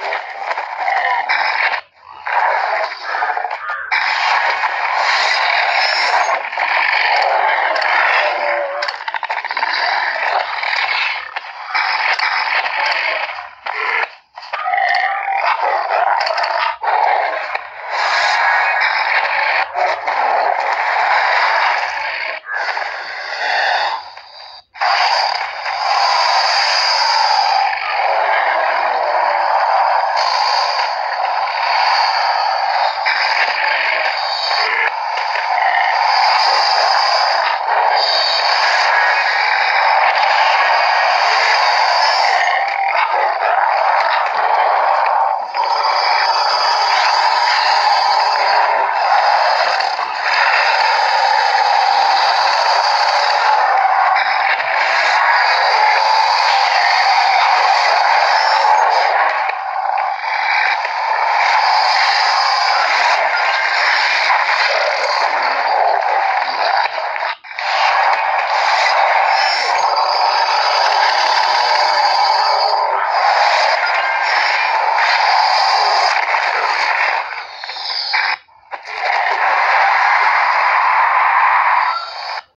Gracias.